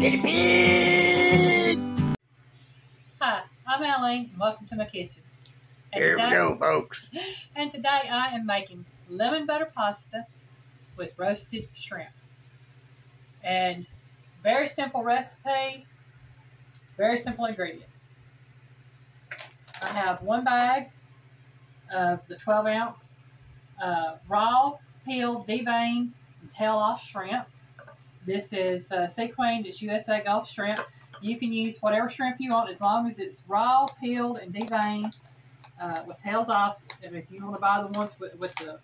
Pig! Hi, I'm and welcome to my kitchen. And Here we today- go, folks. And today I am making lemon butter pasta with roasted shrimp. And very simple recipe, very simple ingredients. I have one bag of the 12 ounce uh, raw, peeled, deveined, and tail off shrimp. This is uh, Sequin, it's USA Gulf shrimp. You can use whatever shrimp you want as long as it's raw, peeled, and deveined uh, with tails off. And if you want to buy the ones with, with the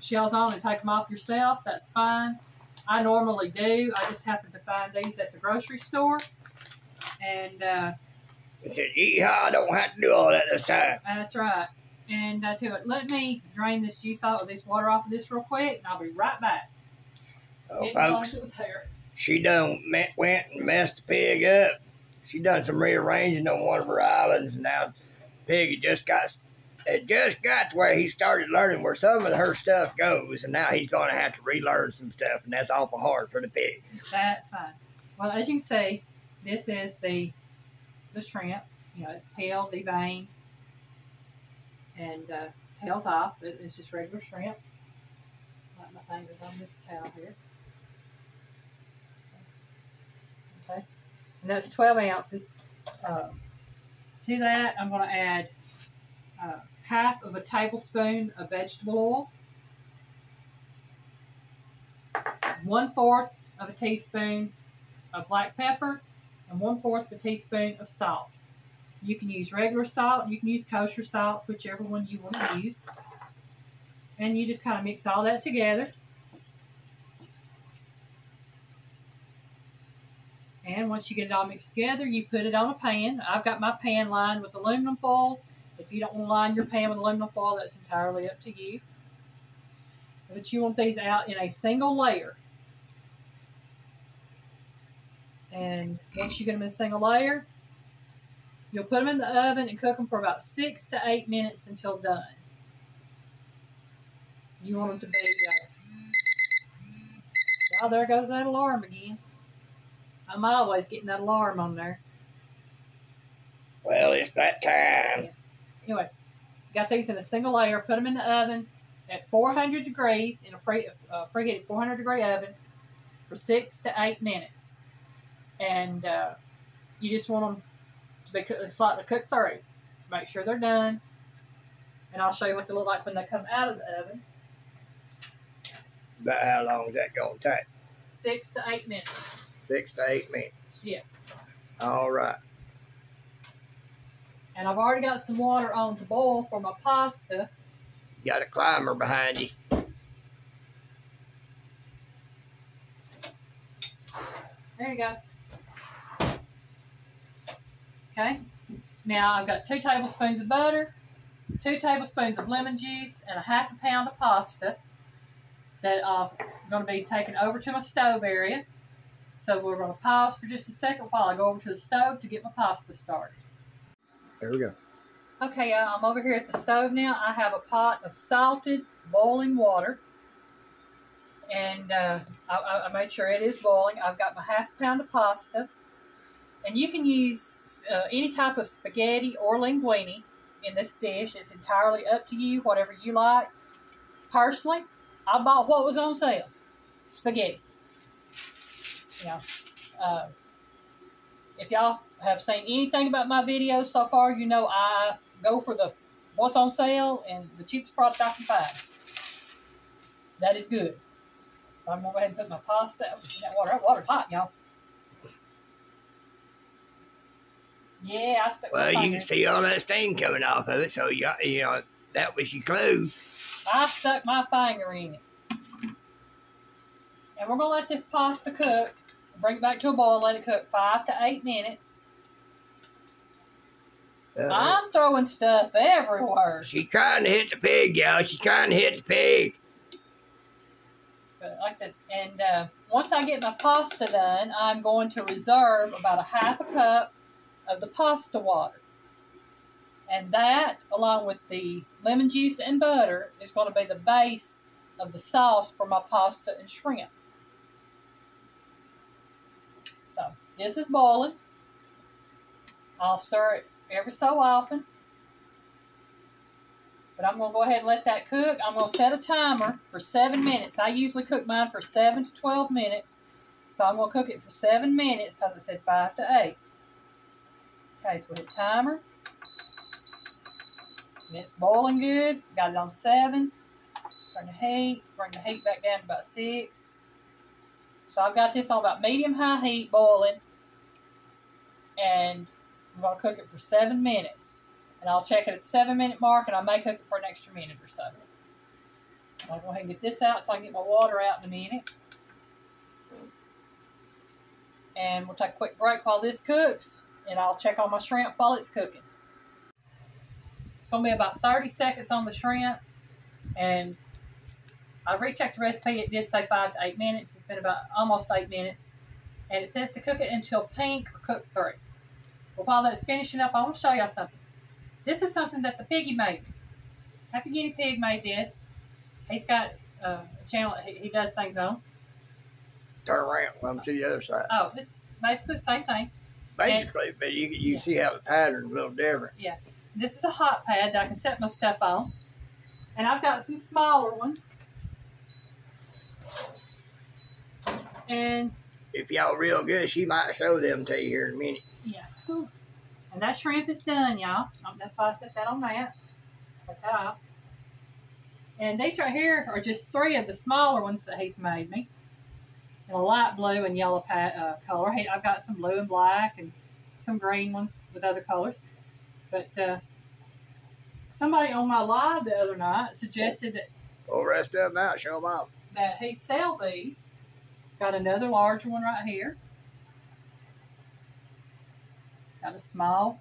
shells on and take them off yourself, that's fine. I normally do. I just happen to find these at the grocery store. And uh, It says, yeehaw, I don't have to do all that this time. that's right. And uh, to it, let me drain this juice out of this water off of this real quick, and I'll be right back. Oh, folks, it was there. she done met, went and messed the pig up. She done some rearranging on one of her islands, and now pig had just got it just got to where he started learning where some of her stuff goes, and now he's going to have to relearn some stuff, and that's awful hard for the pig. That's fine. Well, as you can see, this is the the shrimp. You know, it's peeled, deveined, and uh, tails off. It's just regular shrimp. Like my fingers on this towel here. Okay, and that's 12 ounces. Um, to that, I'm going to add uh, half of a tablespoon of vegetable oil, one fourth of a teaspoon of black pepper, and one fourth of a teaspoon of salt. You can use regular salt, you can use kosher salt, whichever one you want to use. And you just kind of mix all that together. And once you get it all mixed together, you put it on a pan. I've got my pan lined with aluminum foil. If you don't want to line your pan with aluminum foil, that's entirely up to you. But you want these out in a single layer. And once you get them in a single layer, you'll put them in the oven and cook them for about six to eight minutes until done. You want them to be, uh, oh, there goes that alarm again. I'm always getting that alarm on there. Well, it's that time. Anyway, got these in a single layer, put them in the oven at 400 degrees in a pre, uh, preheated 400 degree oven for six to eight minutes. And uh, you just want them to be coo- slightly cooked through. Make sure they're done. And I'll show you what they look like when they come out of the oven. About how long is that going to take? Six to eight minutes. Six to eight minutes. Yeah. All right. And I've already got some water on to boil for my pasta. You got a climber behind you. There you go. Okay. Now I've got two tablespoons of butter, two tablespoons of lemon juice, and a half a pound of pasta that uh, I'm going to be taking over to my stove area. So we're going to pause for just a second while I go over to the stove to get my pasta started. There we go. Okay, uh, I'm over here at the stove now. I have a pot of salted boiling water. And uh, I, I- I made sure it is boiling. I've got my half pound of pasta. And you can use uh, any type of spaghetti or linguine in this dish. It's entirely up to you, whatever you like. Personally, I bought what was on sale spaghetti. You know, uh, if y'all have seen anything about my videos so far, you know I go for the what's on sale and the cheapest product I can find. That is good. I'm gonna go ahead and put my pasta in that water. That water's hot, y'all. Yeah, I stuck Well, you can see all that steam coming off of it, so you, you know that was your clue. I stuck my finger in it. And we're gonna let this pasta cook. Bring it back to a boil. Let it cook five to eight minutes. Uh, I'm throwing stuff everywhere. she's trying to hit the pig, y'all. She's trying to hit the pig. But like I said, and uh, once I get my pasta done, I'm going to reserve about a half a cup of the pasta water. And that, along with the lemon juice and butter, is going to be the base of the sauce for my pasta and shrimp. This is boiling. I'll stir it every so often. But I'm going to go ahead and let that cook. I'm going to set a timer for seven minutes. I usually cook mine for seven to 12 minutes. So I'm going to cook it for seven minutes because it said five to eight. Okay, so we hit timer. And it's boiling good. Got it on seven. Turn the heat. Bring the heat back down to about six. So I've got this on about medium-high heat boiling. And I'm going to cook it for seven minutes. And I'll check it at seven minute mark and I may cook it for an extra minute or so. I'll go ahead and get this out so I can get my water out in a minute. And we'll take a quick break while this cooks. And I'll check on my shrimp while it's cooking. It's going to be about 30 seconds on the shrimp. And I've rechecked the recipe. It did say five to eight minutes. It's been about almost eight minutes. And it says to cook it until pink or cook through. Well, while that's finishing up, I want to show y'all something. This is something that the piggy made. Happy Guinea Pig made this. He's got uh, a channel he, he does things on. Turn around. Come to the other side. Oh, it's basically the same thing. Basically, but you you Yeah. see how the pattern's a little different. Yeah. This is a hot pad that I can set my stuff on. And I've got some smaller ones. And If y'all real good, she might show them to you here in a minute. And that shrimp is done, y'all. Um, That's why I set that on that. Like that. off. And these right here are just three of the smaller ones that he's made me. In a light blue and yellow uh, color. He, I've got some blue and black and some green ones with other colors. But uh, somebody on my live the other night suggested that the rest of them out, show them off. that he sell these. Got another large one right here. Got a small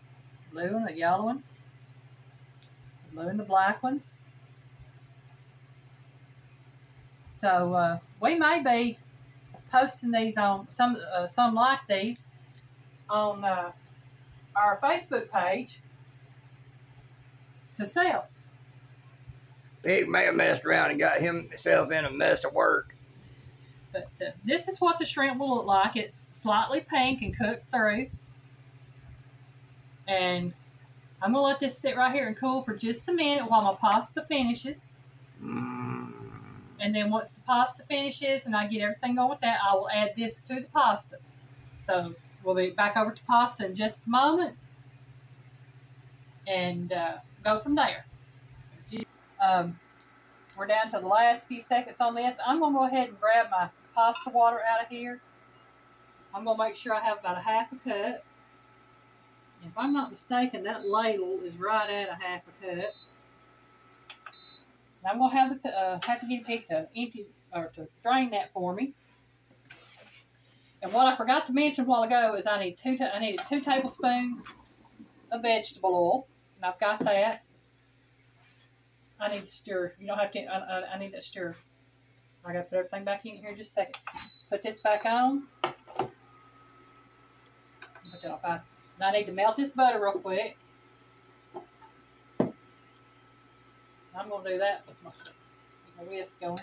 blue and a yellow one. The blue and the black ones. So uh, we may be posting these on some uh, some like these on uh, our Facebook page to sell. Pig may have messed around and got himself in a mess of work. But uh, this is what the shrimp will look like. It's slightly pink and cooked through. And I'm going to let this sit right here and cool for just a minute while my pasta finishes. And then once the pasta finishes and I get everything going with that, I will add this to the pasta. So we'll be back over to pasta in just a moment. And uh, go from there. Um, we're down to the last few seconds on this. I'm going to go ahead and grab my pasta water out of here. I'm going to make sure I have about a half a cup. If I'm not mistaken, that ladle is right at a half a cup. And I'm going to have the uh, have to get pig to empty or to drain that for me. And what I forgot to mention a while ago is I need two I needed two tablespoons of vegetable oil, and I've got that. I need to stir. You don't have to. I, I, I need to stir. I got to put everything back in here in just a second. Put this back on. Put that off. And I need to melt this butter real quick. I'm going to do that with my, my whisk going.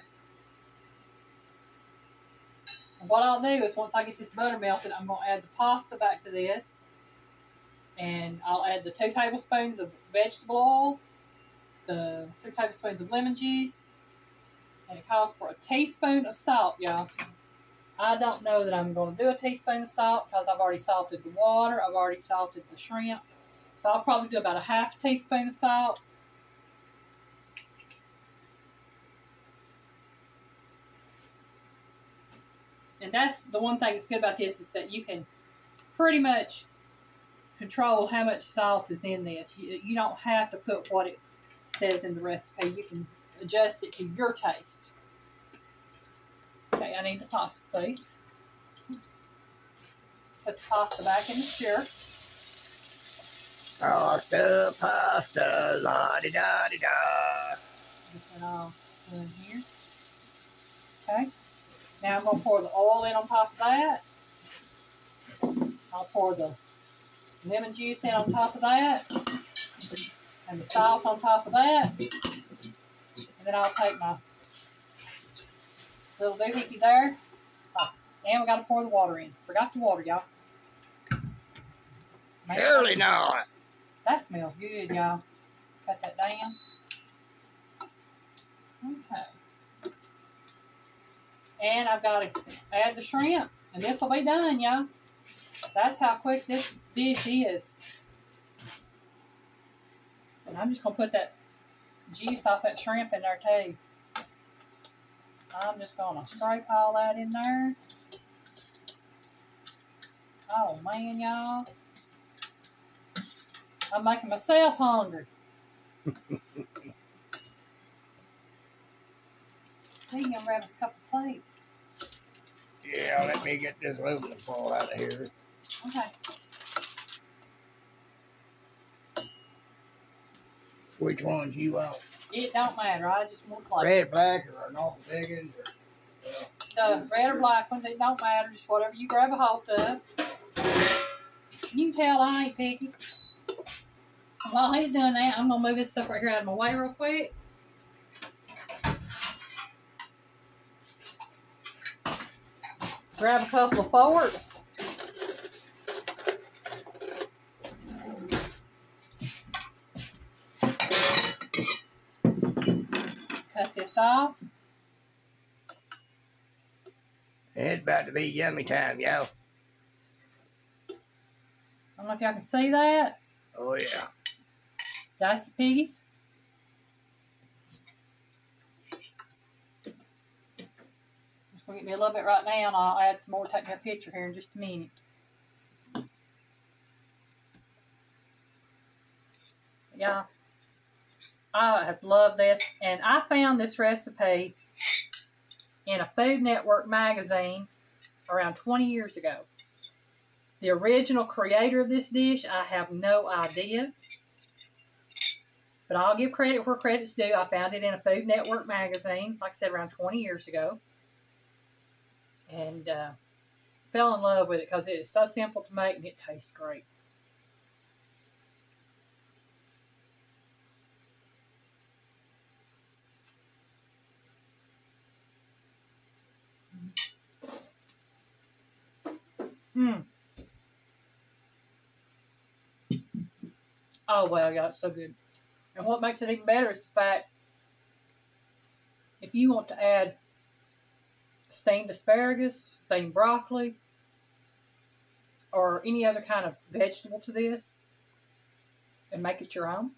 And what I'll do is once I get this butter melted, I'm going to add the pasta back to this. And I'll add the two tablespoons of vegetable oil, the two tablespoons of lemon juice, and it calls for a teaspoon of salt, y'all. I don't know that I'm going to do a teaspoon of salt because I've already salted the water, I've already salted the shrimp. So I'll probably do about a half teaspoon of salt. And that's the one thing that's good about this is that you can pretty much control how much salt is in this. You, you don't have to put what it says in the recipe. You can adjust it to your taste. Okay, I need the pasta, please. Put the pasta back in the stir. Pasta, pasta, la di da di da. Get that all in here. Okay. Now I'm going to pour the oil in on top of that. I'll pour the lemon juice in on top of that. And the salt on top of that. And then I'll take my little doohickey there. Oh, and we got to pour the water in. Forgot the water, y'all. Surely not. That smells good, y'all. Cut that down. Okay. And I've got to add the shrimp. And this will be done, y'all. That's how quick this dish is. And I'm just going to put that juice off that shrimp in there too. I'm just going to scrape all that in there. Oh man, y'all. I'm making myself hungry. We can grab us a couple plates. Yeah, let me get this aluminum foil out of here. Okay. Which ones you want? It don't matter. I just want plates. Red, black, or an awful big? Or, The red or black ones, it don't matter. Just whatever you grab a hold of. You can tell I ain't picky. While he's doing that, I'm gonna move this stuff right here out of my way real quick. Grab a couple of forks. Cut this off. it's about to be yummy time, yo. I don't know if y'all can see that. Oh, yeah. That's the piggies. Just gonna get me a little bit right now, and I'll add some more. Take me a picture here in just a minute. Yeah, I have loved this, and I found this recipe in a Food Network magazine around 20 years ago. The original creator of this dish, I have no idea. But I'll give credit where credit's due. I found it in a Food Network magazine, like I said, around 20 years ago. And uh, fell in love with it because it is so simple to make and it tastes great. Oh, wow, yeah, it's so good. And what makes it even better is the fact if you want to add steamed asparagus, steamed broccoli, or any other kind of vegetable to this and make it your own,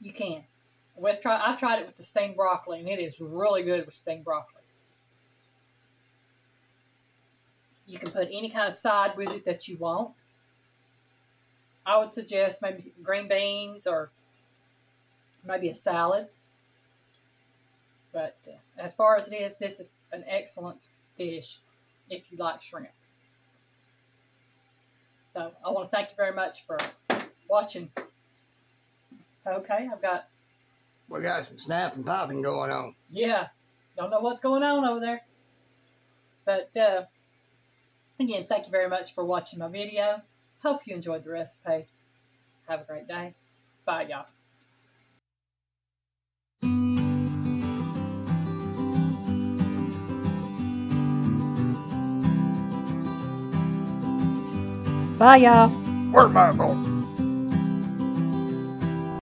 you can. We've tried, I've tried it with the steamed broccoli, and it is really good with steamed broccoli. You can put any kind of side with it that you want. I would suggest maybe green beans or maybe a salad. But uh, as far as it is, this is an excellent dish if you like shrimp. So I want to thank you very much for watching. Okay, I've got, We got some snapping popping going on. yeah, don't know what's going on over there. But uh, again, thank you very much for watching my video. Hope you enjoyed the recipe. Have a great day. Bye, y'all. Bye, y'all. Where am I going?